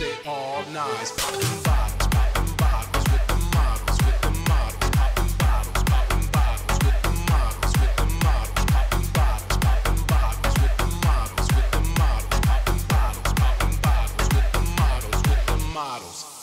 They all nice Popping bottles, popping bottles with the models, with the models. Popping bottles, popping bottles with the models, with the models. Popping bottles, popping bottles with the models, with the models. Popping bottles, popping bottles with the models, with the models.